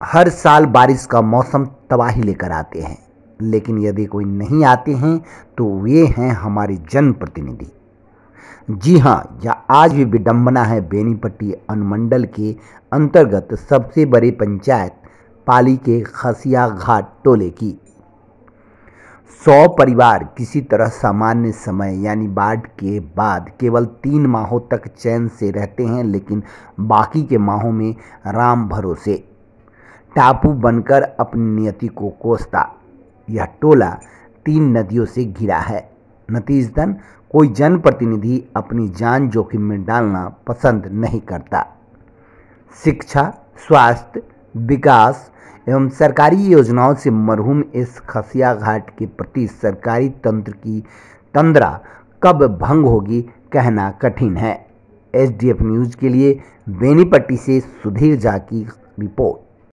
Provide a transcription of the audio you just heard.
हर साल बारिश का मौसम तबाही लेकर आते हैं। लेकिन यदि कोई नहीं आते हैं तो वे हैं हमारे जनप्रतिनिधि। जी हाँ यह आज भी विडंबना है बेनीपट्टी अनुमंडल के अंतर्गत सबसे बड़े पंचायत पाली के खसिया घाट टोले की। सौ परिवार किसी तरह सामान्य समय यानी बाढ़ के बाद केवल तीन माहों तक चैन से रहते हैं, लेकिन बाकी के माहों में राम भरोसे। टापू बनकर अपनी नियति को कोसता। यह टोला तीन नदियों से घिरा है। नतीजतन कोई जनप्रतिनिधि अपनी जान जोखिम में डालना पसंद नहीं करता। शिक्षा, स्वास्थ्य, विकास एवं सरकारी योजनाओं से मरहूम इस खसिया घाट के प्रति सरकारी तंत्र की तंद्रा कब भंग होगी कहना कठिन है। एसडीएफ न्यूज़ के लिए बेनीपट्टी से सुधीर झा की रिपोर्ट।